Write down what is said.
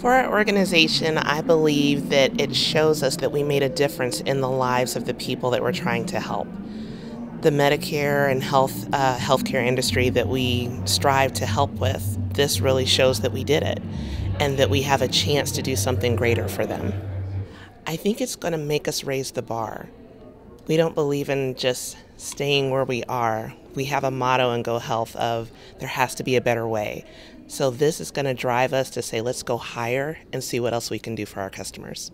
For our organization, I believe that it shows us that we made a difference in the lives of the people that we're trying to help. The Medicare and health uh, healthcare industry that we strive to help with, this really shows that we did it and that we have a chance to do something greater for them. I think it's going to make us raise the bar. We don't believe in just staying where we are. We have a motto in GoHealth of there has to be a better way. So this is going to drive us to say let's go higher and see what else we can do for our customers.